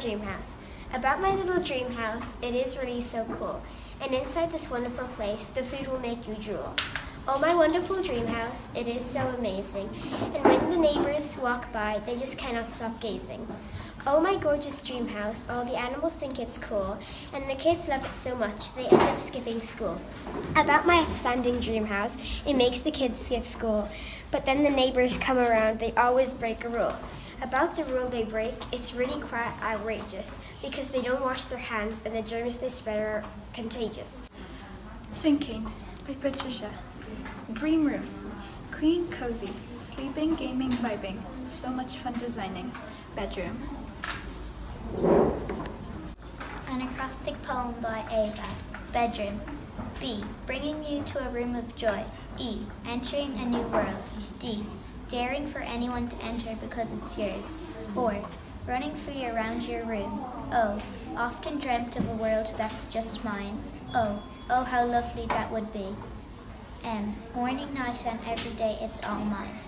dream house. About my little dream house, it is really so cool. And inside this wonderful place, the food will make you drool. Oh, my wonderful dream house, it is so amazing. And when the neighbors walk by, they just cannot stop gazing. Oh, my gorgeous dream house, all the animals think it's cool, and the kids love it so much they end up skipping school. About my outstanding dream house, it makes the kids skip school, but then the neighbors come around, they always break a rule. About the rule they break, it's really quite outrageous because they don't wash their hands and the germs they spread are contagious. Thinking by Patricia. Dream room. Clean, cozy. Sleeping, gaming, vibing. So much fun designing. Bedroom. An acrostic poem by Ava. Bedroom. B. Bringing you to a room of joy. E. Entering a new world. D. Daring for anyone to enter because it's yours. Or. Running free around your room. Oh, Often dreamt of a world that's just mine. Oh, Oh, how lovely that would be. M. Morning, night, and every day it's all mine.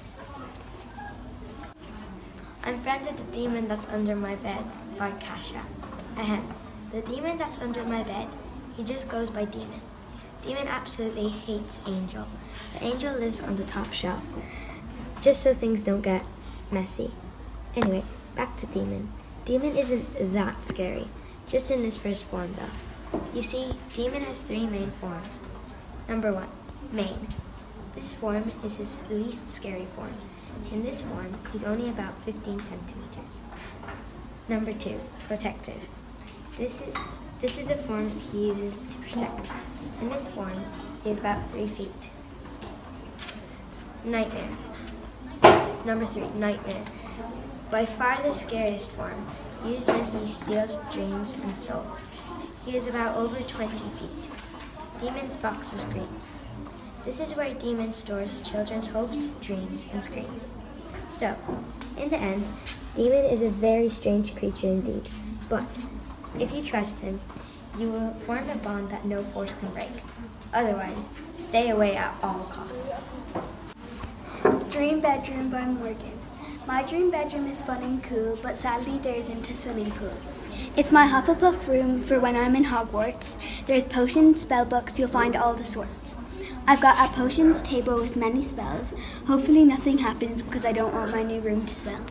I'm friends with the demon that's under my bed by Kasha. Ahem. The demon that's under my bed, he just goes by demon. Demon absolutely hates Angel. The angel lives on the top shelf, just so things don't get messy. Anyway, back to demon. Demon isn't that scary, just in his first form though. You see, demon has three main forms. Number one, main. This form is his least scary form. In this form, he's only about 15 centimeters. Number two, protective. This is, this is the form he uses to protect. In this form, he is about three feet. Nightmare. Number three, nightmare. By far the scariest form, used when he steals dreams and souls. He is about over 20 feet. Demon's box of screams. This is where Demon stores children's hopes, dreams, and screams. So, in the end, Demon is a very strange creature indeed. But, if you trust him, you will form a bond that no force can break. Otherwise, stay away at all costs. Dream Bedroom by Morgan. My dream bedroom is fun and cool, but sadly there isn't a swimming pool. It's my Hufflepuff room for when I'm in Hogwarts. There's potions, spell books, you'll find all the sorts. I've got a potions table with many spells. Hopefully nothing happens because I don't want my new room to smell.